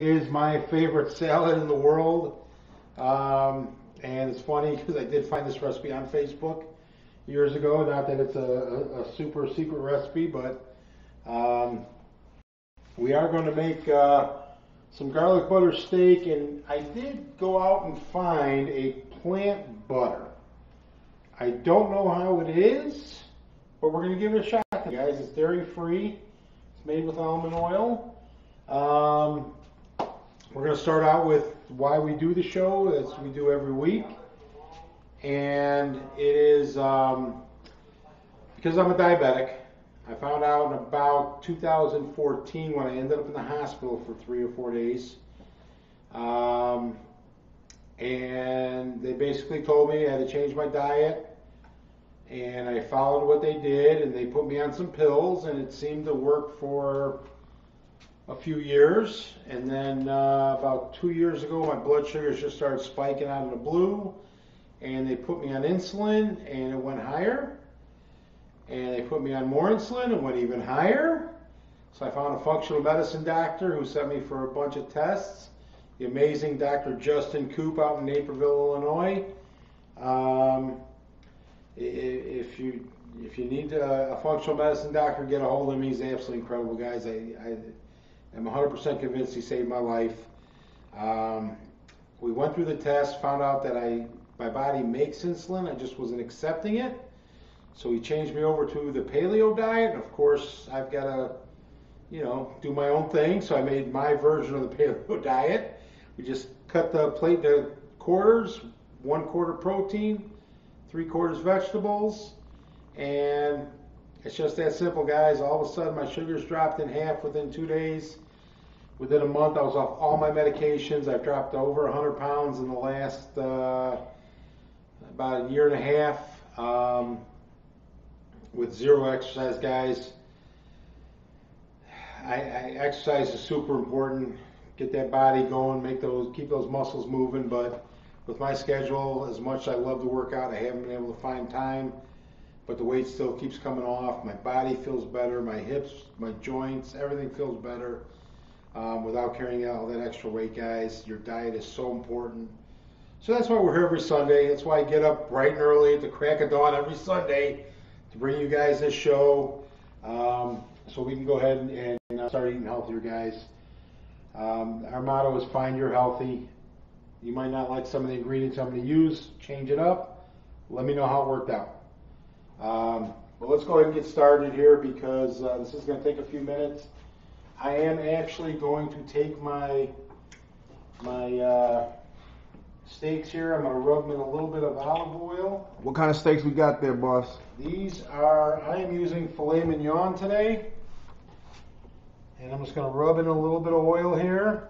is my favorite salad in the world. Um, and it's funny because I did find this recipe on Facebook years ago. Not that it's a, a, a super secret recipe, but um, we are going to make uh, some garlic butter steak. And I did go out and find a plant butter. I don't know how it is, but we're going to give it a shot, guys. It's dairy free. It's made with almond oil. Um, we're going to start out with why we do the show, as we do every week. And it is um, because I'm a diabetic. I found out in about 2014 when I ended up in the hospital for three or four days. Um, and they basically told me I had to change my diet. And I followed what they did, and they put me on some pills, and it seemed to work for a few years, and then uh, about two years ago, my blood sugars just started spiking out of the blue, and they put me on insulin, and it went higher, and they put me on more insulin, and went even higher. So I found a functional medicine doctor who sent me for a bunch of tests. The amazing Dr. Justin Coop out in Naperville, Illinois. Um, if you if you need a, functional medicine doctor, get a hold of him. He's absolutely incredible, guys. I, I I'm 100% convinced he saved my life. Um, we went through the test, found out that I my body makes insulin. I just wasn't accepting it. So he changed me over to the paleo diet. Of course, I've got to, you know, do my own thing. So I made my version of the paleo diet. We just cut the plate to quarters, one quarter protein, three quarters vegetables, and it's just that simple, guys. All of a sudden, my sugars dropped in half within two days. Within a month, I was off all my medications. I've dropped over 100 pounds in the last uh, about a year and a half um, with zero exercise, guys. I, I, exercise is super important. Get that body going, make those, keep those muscles moving. But with my schedule, as much as I love to work out, I haven't been able to find time. But the weight still keeps coming off. My body feels better. My hips, my joints, everything feels better um, without carrying out all that extra weight, guys. Your diet is so important. So that's why we're here every Sunday. That's why I get up bright and early at the crack of dawn every Sunday to bring you guys this show um, so we can go ahead and, and uh, start eating healthier, guys. Um, our motto is find your healthy. You might not like some of the ingredients I'm going to use. Change it up. Let me know how it worked out. Um, but let's go ahead and get started here because uh, this is going to take a few minutes. I am actually going to take my my uh, steaks here. I'm going to rub them in a little bit of olive oil. What kind of steaks we got there, boss? These are, I am using filet mignon today. And I'm just going to rub in a little bit of oil here.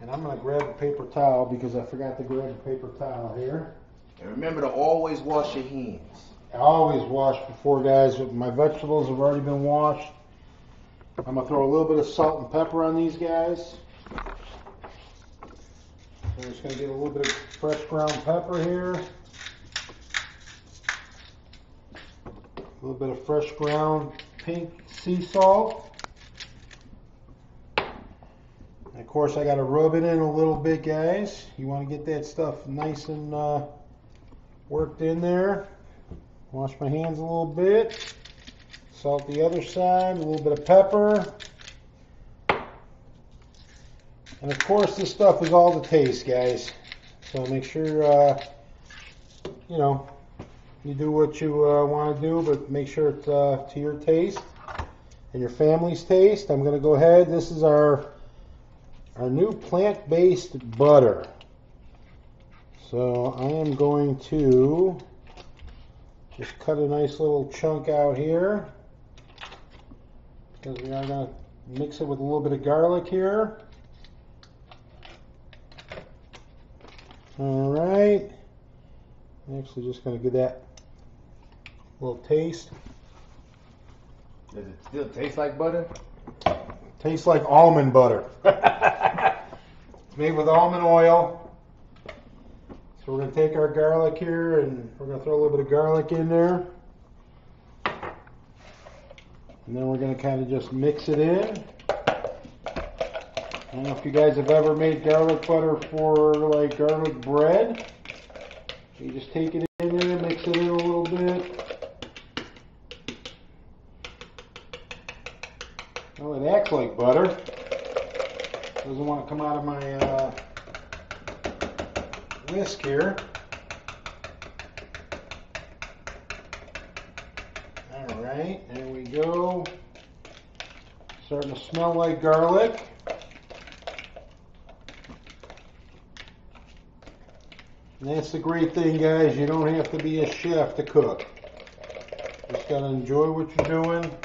And I'm going to grab a paper towel because I forgot to grab a paper towel here. And remember to always wash your hands. I always wash before, guys. My vegetables have already been washed. I'm going to throw a little bit of salt and pepper on these guys. I'm just going to get a little bit of fresh ground pepper here. A little bit of fresh ground pink sea salt. And of course, I got to rub it in a little bit, guys. You want to get that stuff nice and uh, worked in there. Wash my hands a little bit. Salt the other side, a little bit of pepper. And of course, this stuff is all to taste, guys. So make sure, uh, you know, you do what you uh, want to do, but make sure it's uh, to your taste and your family's taste. I'm going to go ahead. This is our our new plant-based butter. So I am going to just cut a nice little chunk out here because we are going to mix it with a little bit of garlic here. All right. I'm actually just going to give that a little taste. Does it still taste like butter? Tastes like almond butter. it's made with almond oil. So we're going to take our garlic here and we're going to throw a little bit of garlic in there. And then we're going to kind of just mix it in. I don't know if you guys have ever made garlic butter for like garlic bread. You just take it in there, and mix it in a little bit. Well, it acts like butter. Doesn't want to come out of my whisk here. All right, there we go. Starting to smell like garlic. And that's the great thing, guys. You don't have to be a chef to cook. Just gotta enjoy what you're doing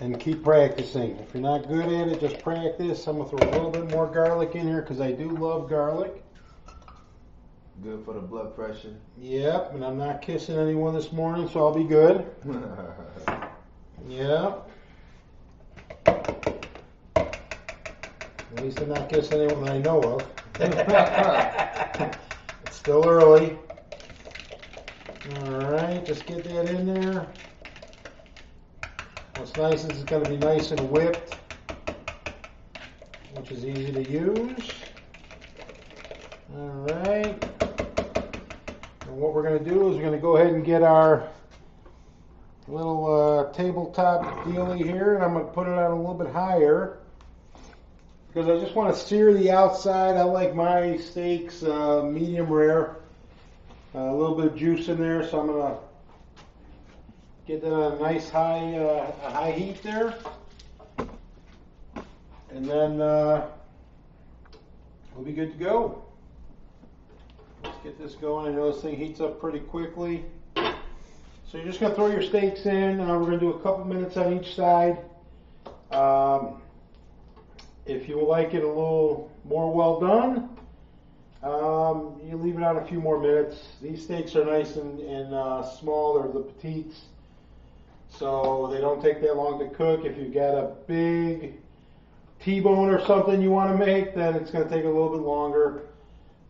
and keep practicing. If you're not good at it, just practice. I'm gonna throw a little bit more garlic in here because I do love garlic. Good for the blood pressure. Yep, and I'm not kissing anyone this morning, so I'll be good. Yep. At least I'm not kissing anyone that I know of. it's still early. Alright, just get that in there. What's nice is it's going to be nice and whipped, which is easy to use. Alright. And what we're going to do is we're going to go ahead and get our little uh, tabletop dealy here, and I'm going to put it on a little bit higher because I just want to sear the outside. I like my steaks uh, medium rare, uh, a little bit of juice in there, so I'm going to get a nice high uh, a high heat there, and then uh, we'll be good to go. Let's get this going. I know this thing heats up pretty quickly. So you're just going to throw your steaks in. Uh, we're going to do a couple minutes on each side. Um, if you like it a little more well done, um, you leave it on a few more minutes. These steaks are nice and, and uh, small. They're the petites, so they don't take that long to cook. If you've got a big T-bone or something you want to make, then it's going to take a little bit longer.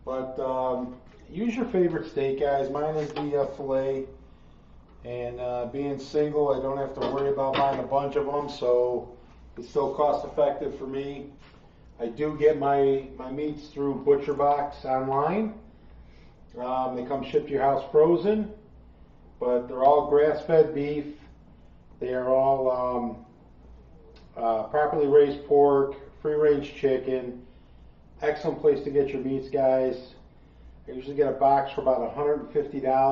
But um, use your favorite steak, guys. Mine is the uh, filet. And uh, being single, I don't have to worry about buying a bunch of them, so it's still cost effective for me. I do get my, my meats through ButcherBox online. Um, they come shipped to your house frozen, but they're all grass-fed beef. They are all um, uh, properly raised pork, free-range chicken. Excellent place to get your meats, guys. I usually get a box for about $150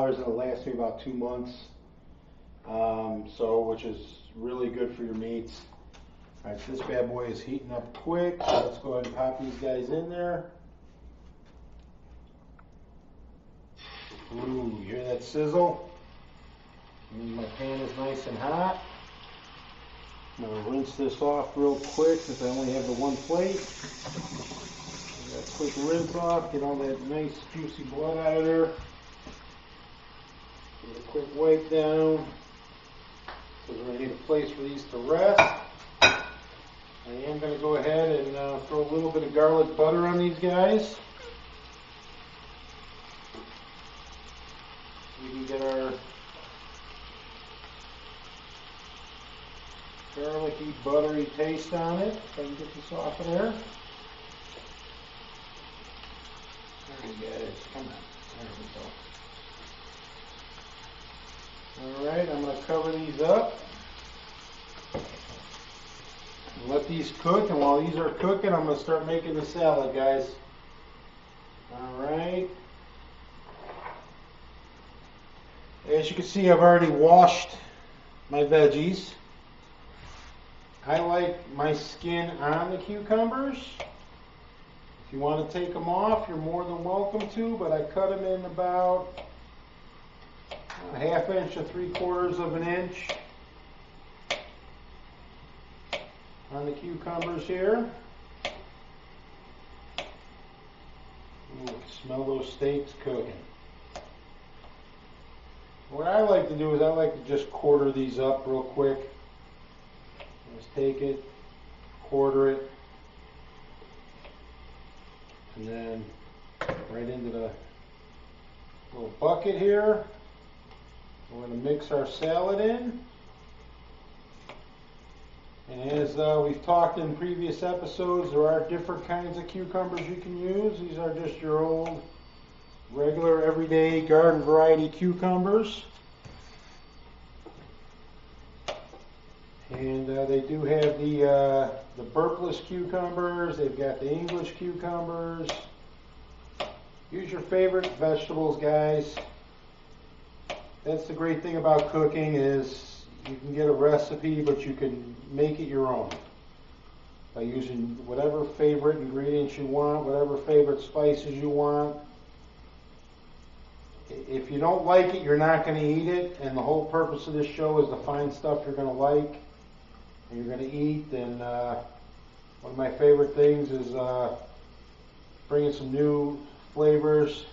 and it'll last me about two months. Um, so, which is really good for your meats. All right, so this bad boy is heating up quick. So let's go ahead and pop these guys in there. Ooh, you hear that sizzle? And my pan is nice and hot. I'm gonna rinse this off real quick since I only have the one plate. That quick rinse off, get all that nice juicy blood out of there. Give it a quick wipe down. Because we're going to need a place for these to rest. I am going to go ahead and uh, throw a little bit of garlic butter on these guys. We can get our buttery taste on it. If I can get this off of there. There we go. Come on. There we go. Alright, I'm going to cover these up. Let these cook, and while these are cooking, I'm going to start making the salad, guys. Alright. As you can see, I've already washed my veggies. I like my skin on the cucumbers. If you want to take them off, you're more than welcome to, but I cut them in about a half inch to three quarters of an inch on the cucumbers here. Ooh, smell those steaks cooking. What I like to do is I like to just quarter these up real quick. Just take it, quarter it, and then right into the little bucket here. We're going to mix our salad in. And as uh, we've talked in previous episodes, there are different kinds of cucumbers you can use. These are just your old, regular, everyday garden variety cucumbers. And uh, they do have the uh, the burpless cucumbers. They've got the English cucumbers. Use your favorite vegetables, guys. That's the great thing about cooking is you can get a recipe, but you can make it your own by using whatever favorite ingredients you want, whatever favorite spices you want. If you don't like it, you're not going to eat it, and the whole purpose of this show is to find stuff you're going to like and you're going to eat. And uh, one of my favorite things is uh, bringing some new flavors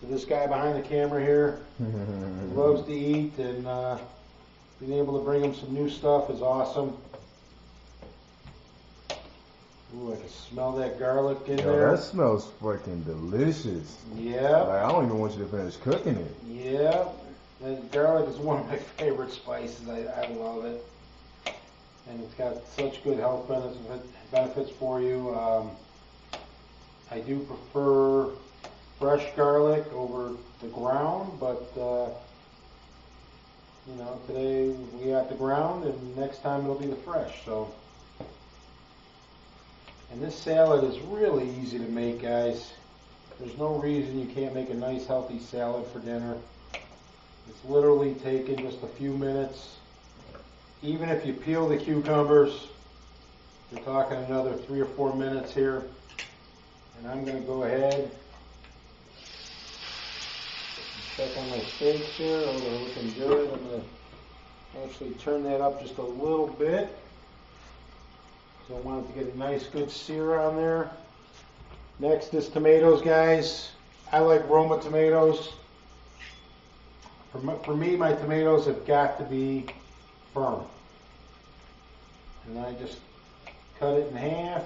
to this guy behind the camera here. he loves to eat, and uh, being able to bring him some new stuff is awesome. Ooh, I can smell that garlic in Yo, there. that smells freaking delicious. Yeah, Like I don't even want you to finish cooking it. yeah. And garlic is one of my favorite spices. I, I love it. And it's got such good health benefits, benefits for you. Um, I do prefer fresh garlic over the ground, but uh, you know, today we got the ground, and next time it'll be the fresh. So, and this salad is really easy to make, guys. There's no reason you can't make a nice, healthy salad for dinner. It's literally taking just a few minutes. Even if you peel the cucumbers, you're talking another three or four minutes here. And I'm going to go ahead check on my steaks here. They're looking good. I'm going to actually turn that up just a little bit. So I want it to get a nice good sear on there. Next is tomatoes, guys. I like Roma tomatoes. For me, my tomatoes have got to be firm. And I just cut it in half,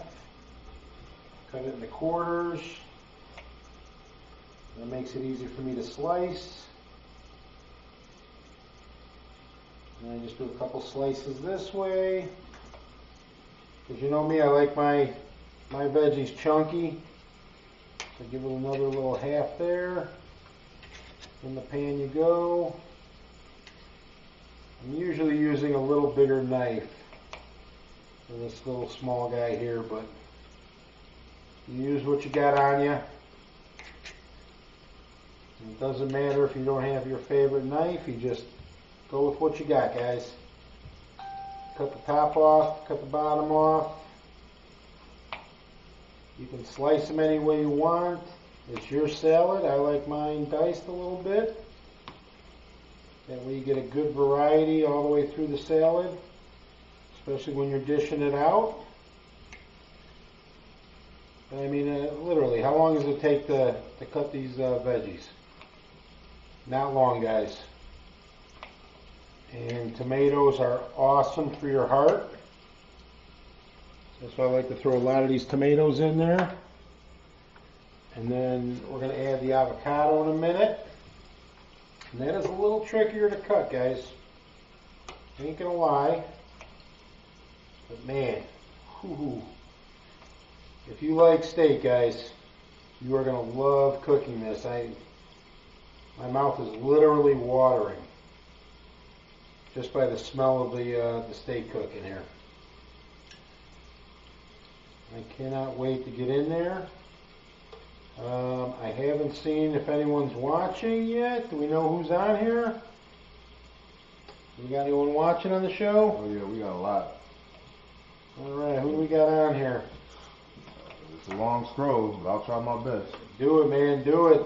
cut it into quarters. That makes it easy for me to slice. And I just do a couple slices this way. Because you know me, I like my my veggies chunky. So give it another little half there. In the pan you go. I'm usually using a little bigger knife this little small guy here, but use what you got on you. It doesn't matter if you don't have your favorite knife, you just go with what you got, guys. Cut the top off, cut the bottom off. You can slice them any way you want. It's your salad. I like mine diced a little bit. That way you get a good variety all the way through the salad, especially when you're dishing it out. I mean, uh, literally, how long does it take to, to cut these uh, veggies? Not long, guys. And tomatoes are awesome for your heart. That's why I like to throw a lot of these tomatoes in there. And then we're going to add the avocado in a minute. And that is a little trickier to cut, guys. Ain't going to lie. But man, whoo, if you like steak, guys, you are going to love cooking this. I, my mouth is literally watering just by the smell of the, uh, the steak cooking here. I cannot wait to get in there. Um, I haven't seen if anyone's watching yet. Do we know who's on here? We got anyone watching on the show? Oh yeah, we got a lot. All right, who do we got on here? It's a long scroll, but I'll try my best. Do it, man. Do it.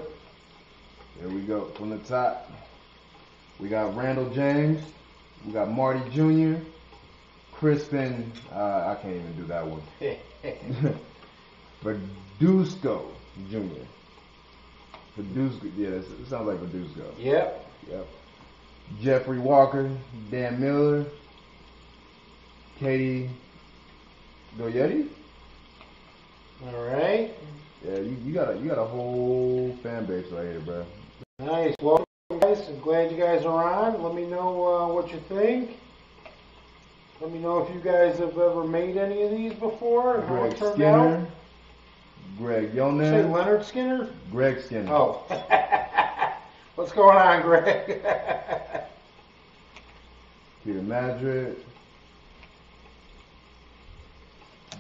There we go. From the top, we got Randall James. We got Marty Jr. Crispin. Uh, I can't even do that one. Verduzco Jr. Verduzco. Yeah, it sounds like Verduzco. yep. Yep. Jeffrey Walker, Dan Miller, Katie Doyetti. All right. Yeah, you, you got a you got a whole fan base right here, bro. Nice. Welcome, guys. I'm glad you guys are on. Let me know uh, what you think. Let me know if you guys have ever made any of these before and how Greg it turned Skinner. out. Greg Say Leonard Skinner? Greg Skinner. Oh. What's going on, Greg? Peter Madrid.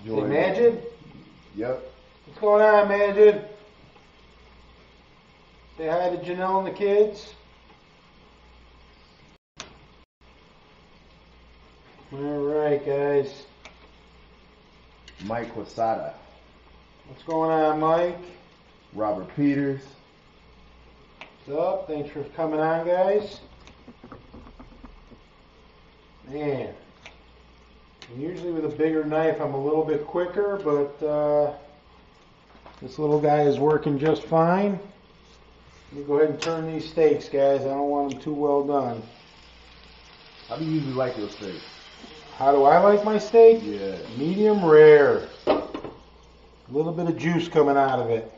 Say Majid? Yep. What's going on, Majid? Say hi to Janelle and the kids. All right, guys. Mike Quasada. What's going on, Mike? Robert Peters. What's up? Thanks for coming on, guys. Man, usually with a bigger knife, I'm a little bit quicker, but uh, this little guy is working just fine. Let me go ahead and turn these steaks, guys. I don't want them too well done. How do you usually like your steak? How do I like my steak? Yeah. Medium rare. A little bit of juice coming out of it.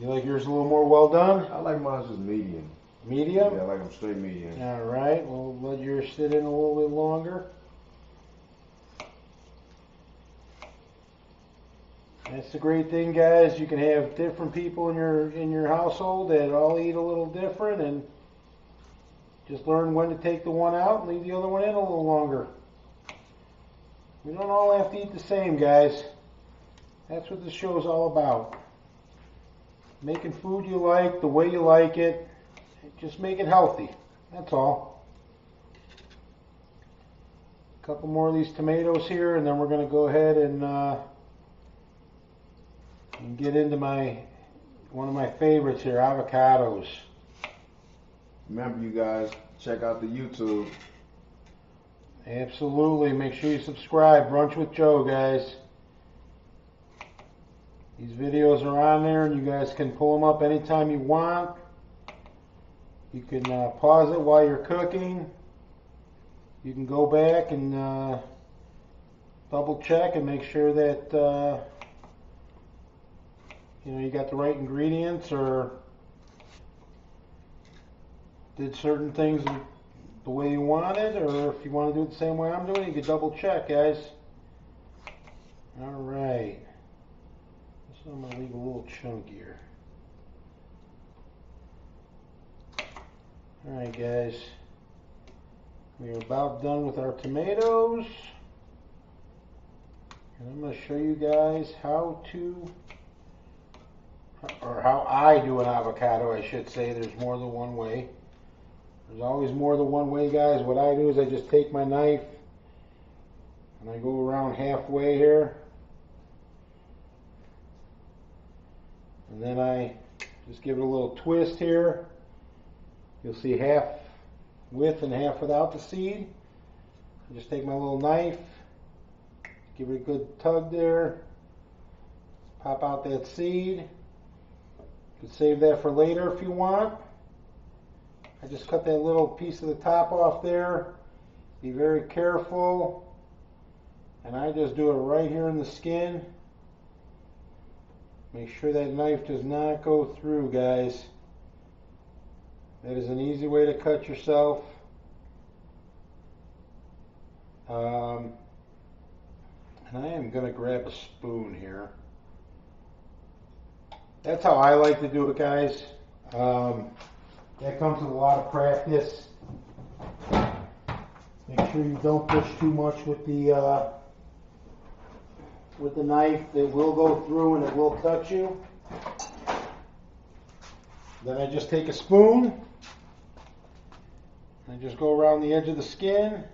You like yours a little more well done? I like mine just medium. Medium? Yeah, I like them straight medium. All right, we'll let yours sit in a little bit longer. That's the great thing, guys. You can have different people in your in your household that all eat a little different, and just learn when to take the one out and leave the other one in a little longer. We don't all have to eat the same, guys. That's what this show is all about. Making food you like, the way you like it, just make it healthy. That's all. A couple more of these tomatoes here, and then we're going to go ahead and, uh, and get into my one of my favorites here, avocados. Remember, you guys, check out the YouTube. Absolutely. Make sure you subscribe. Brunch with Joe, guys. These videos are on there, and you guys can pull them up anytime you want. You can uh, pause it while you're cooking. You can go back and uh, double check and make sure that uh, you know you got the right ingredients or did certain things the way you want it, or if you want to do it the same way I'm doing, you can double check, guys. All right. so I'm gonna leave a little chunkier. All right, guys. We are about done with our tomatoes. And I'm going to show you guys how to, or how I do an avocado, I should say. There's more than one way. There's always more than one way, guys. What I do is I just take my knife and I go around halfway here. And then I just give it a little twist here. You'll see half with and half without the seed. I just take my little knife, give it a good tug there, pop out that seed. You can save that for later if you want. I just cut that little piece of the top off there. Be very careful. And I just do it right here in the skin. Make sure that knife does not go through, guys. That is an easy way to cut yourself. Um, and I am going to grab a spoon here. That's how I like to do it, guys. Um, that comes with a lot of practice. Make sure you don't push too much with the uh, with the knife. It will go through and it will cut you. Then I just take a spoon and just go around the edge of the skin.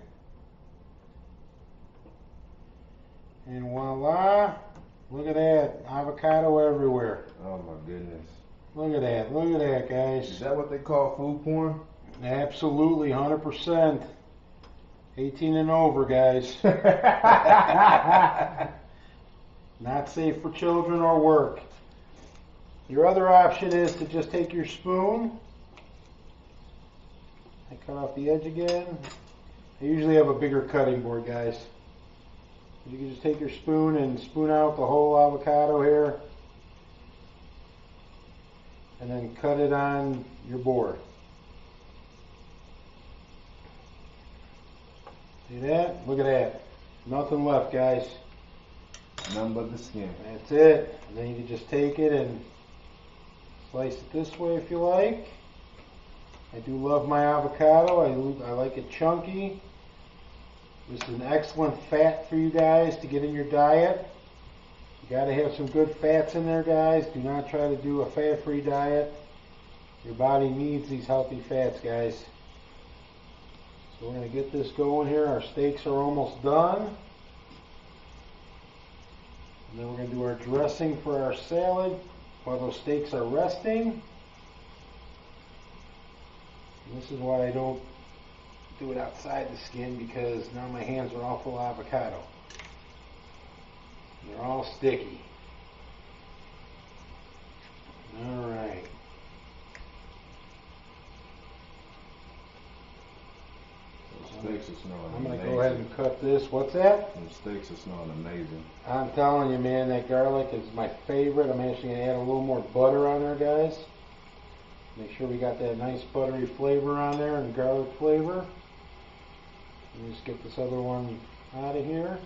And voila, look at that, avocado everywhere. Oh my goodness. Look at that, look at that, guys. Is that what they call food porn? Absolutely, 100%. 18 and over, guys. Not safe for children or work. Your other option is to just take your spoon. I cut off the edge again. I usually have a bigger cutting board, guys. You can just take your spoon and spoon out the whole avocado here. And then cut it on your board. See that? Look at that. Nothing left, guys. None but the skin. That's it. And then you can just take it and slice it this way if you like. I do love my avocado. I, I like it chunky. This is an excellent fat for you guys to get in your diet. You got to have some good fats in there, guys. Do not try to do a fat-free diet. Your body needs these healthy fats, guys. So we're going to get this going here. Our steaks are almost done. And then we're going to do our dressing for our salad while those steaks are resting. This is why I don't do it outside the skin because now my hands are all full of avocado. They're all sticky. Alright. Steaks are smelling I'm amazing. to go ahead and cut this. What's that? Those steaks are smelling amazing. I'm telling you, man, that garlic is my favorite. I'm actually going to add a little more butter on there, guys. Make sure we got that nice buttery flavor on there and garlic flavor. Let me just get this other one out of here.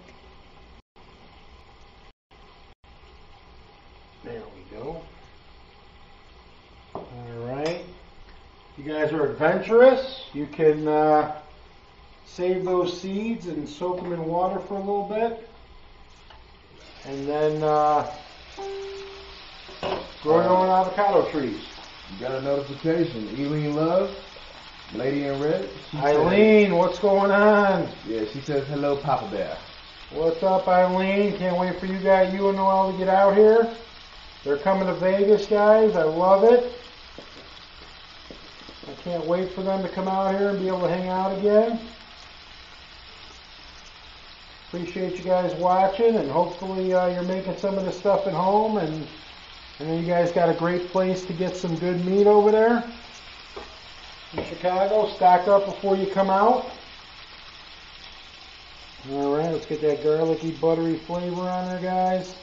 There we go. Alright. You guys are adventurous. You can uh, save those seeds and soak them in water for a little bit. And then uh, grow your own avocado trees. You got a notification. Eileen Love, Lady in Red. said- Eileen, what's going on? yeah, she says hello, Papa Bear. What's up, Eileen? Can't wait for you guys, you and Noel, to get out here. They're coming to Vegas, guys. I love it. I can't wait for them to come out here and be able to hang out again. Appreciate you guys watching, and hopefully uh, you're making some of this stuff at home. And I know you guys got a great place to get some good meat over there in Chicago. Stock up before you come out. All right, let's get that garlicky, buttery flavor on there, guys.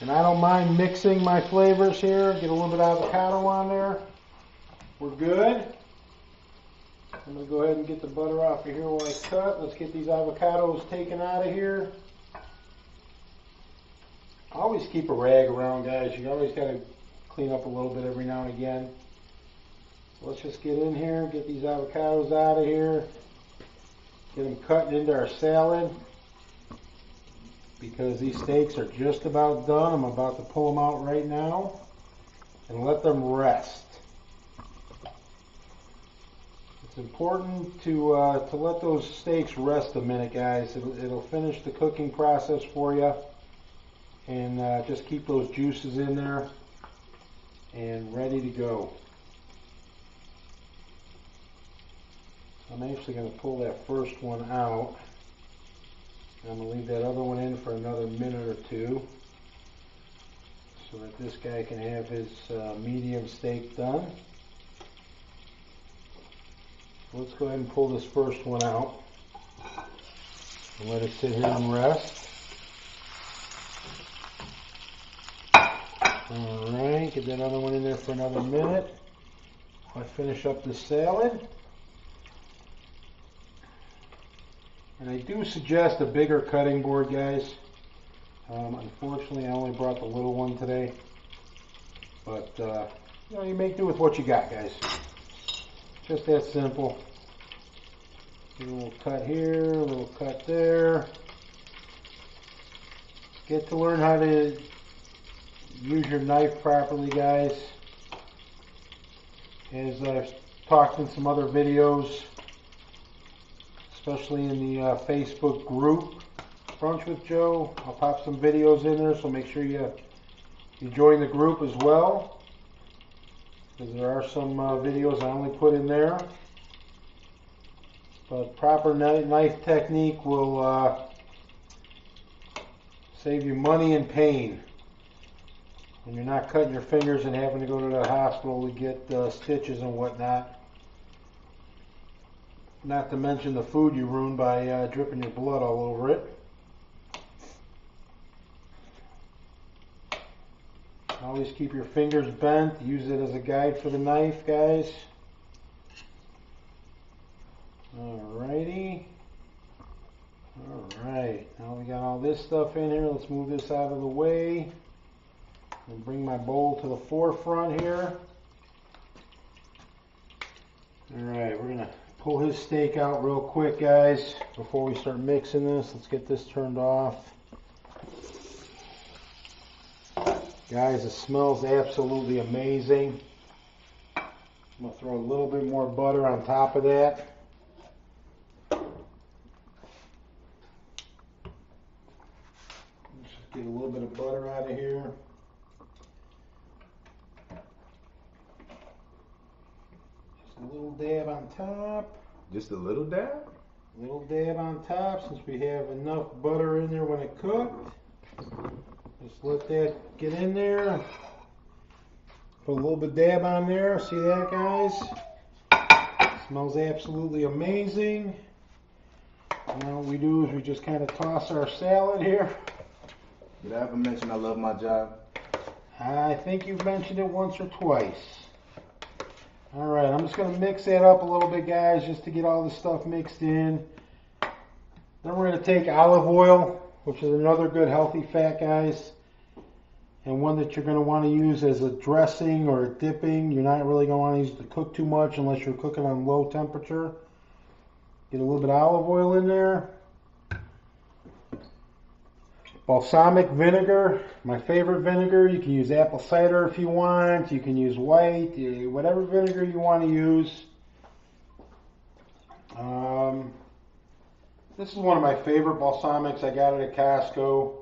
And I don't mind mixing my flavors here. Get a little bit of avocado on there. We're good. I'm going to go ahead and get the butter off of here while I cut. Let's get these avocados taken out of here. Always keep a rag around, guys. You always got to clean up a little bit every now and again. Let's just get in here, get these avocados out of here. Get them cut into our salad because these steaks are just about done. I'm about to pull them out right now and let them rest. It's important to uh, to let those steaks rest a minute, guys. It'll, it'll finish the cooking process for you, and uh, just keep those juices in there and ready to go. I'm actually going to pull that first one out. I'm going to leave that other one in for another minute or two so that this guy can have his uh, medium steak done. Let's go ahead and pull this first one out and let it sit here and rest. Alright, get that other one in there for another minute. I finish up the salad. And I do suggest a bigger cutting board, guys. Um, unfortunately, I only brought the little one today. But, uh, you know, you make do with what you got, guys. Just that simple. A little cut here, a little cut there. Get to learn how to use your knife properly, guys. As I've talked in some other videos, especially in the uh, Facebook group, Brunch with Joe. I'll pop some videos in there, so make sure you you join the group as well, because there are some uh, videos I only put in there. But proper knife technique will uh, save you money and pain when you're not cutting your fingers and having to go to the hospital to get uh, stitches and whatnot. Not to mention the food you ruin by uh, dripping your blood all over it. Always keep your fingers bent. Use it as a guide for the knife, guys. Alrighty. Alright, now we got all this stuff in here. Let's move this out of the way bring my bowl to the forefront here. All right, we're gonna pull his steak out real quick, guys, before we start mixing this. Let's get this turned off. Guys, it smells absolutely amazing. I'm gonna throw a little bit more butter on top of that. Just get a little bit of butter out of here. Just a little dab on top. Just a little dab? A Little dab on top since we have enough butter in there when it cooked. Just let that get in there. Put a little bit dab on there. See that, guys? Smells absolutely amazing. Now what we do is we just kind of toss our salad here. Did I ever mention I love my job? I think you've mentioned it once or twice. All right, I'm just gonna mix that up a little bit, guys, just to get all the stuff mixed in. Then we're gonna take olive oil, which is another good healthy fat, guys, and one that you're gonna want to use as a dressing or a dipping. You're not really gonna want to use it to cook too much unless you're cooking on low temperature. Get a little bit of olive oil in there. Balsamic vinegar, my favorite vinegar. You can use apple cider if you want. You can use white, eh, whatever vinegar you want to use. Um, this is one of my favorite balsamics. I got it at Costco.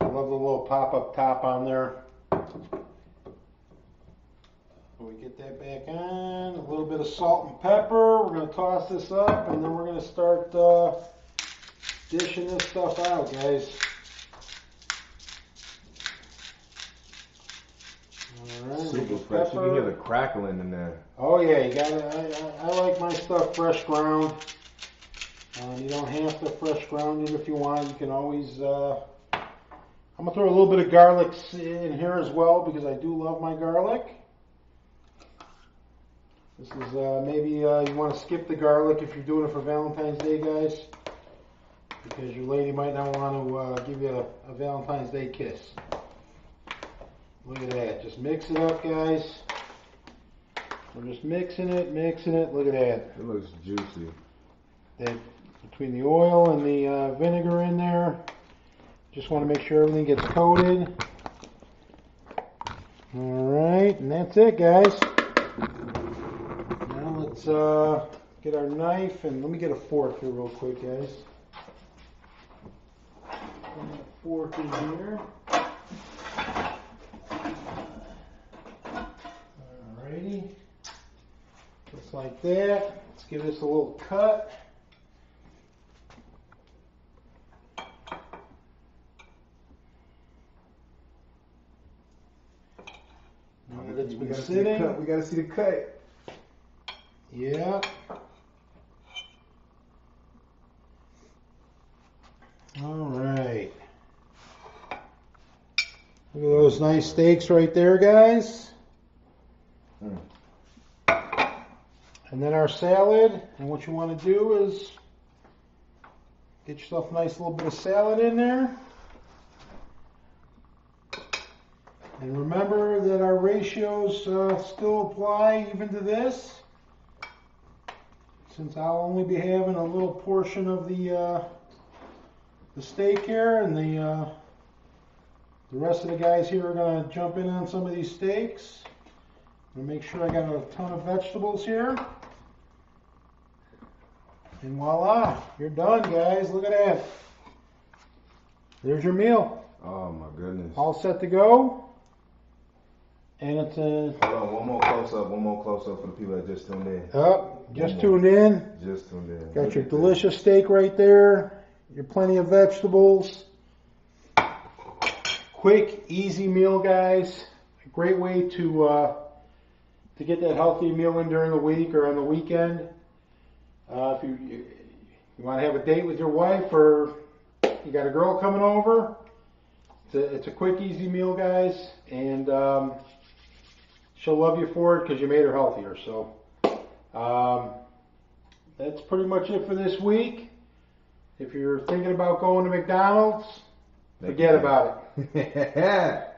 I love the little pop-up top on there. We get that back on. A little bit of salt and pepper. We're going to toss this up, and then we're going to start. Uh, dishing this stuff out, guys. All right, Super fresh. You can hear the crackling in there. Oh yeah, you got it. I, I, I like my stuff fresh ground. Um, you don't have to fresh ground it if you want. You can always. Uh, I'm gonna throw a little bit of garlic in here as well because I do love my garlic. This is uh, maybe uh, you want to skip the garlic if you're doing it for Valentine's Day, guys, because your lady might not want to uh, give you a, a Valentine's Day kiss. Look at that. Just mix it up, guys. We're just mixing it, mixing it. Look at that. It looks juicy. That between the oil and the uh, vinegar in there. Just want to make sure everything gets coated. All right, and that's it, guys. Now let's uh, get our knife and let me get a fork here real quick, guys. Fork in here. Alrighty. Just like that. Let's give this a little cut. Now that it's we gotta see the cut. We gotta see the cut. Yeah. All right. Look at nice steaks right there, guys. And then our salad. And what you want to do is get yourself a nice little bit of salad in there. And remember that our ratios uh, still apply even to this since I'll only be having a little portion of the uh, the steak here, and the uh, the rest of the guys here are gonna jump in on some of these steaks. I'm gonna make sure I got a ton of vegetables here. And voila, you're done, guys. Look at that. There's your meal, Oh my goodness. all set to go. And it's a Hold on, one more close up. One more close up for the people that just tuned in. up. Just tuned in. Just tuned in. Got Look your delicious steak right there. Your plenty of vegetables. Quick, easy meal, guys. A great way to uh, to get that healthy meal in during the week or on the weekend. Uh, if you you want to have a date with your wife or you got a girl coming over, it's a, it's a quick, easy meal, guys, and um, she'll love you for it because you made her healthier. So. Um, that's pretty much it for this week. If you're thinking about going to McDonald's, forget about it.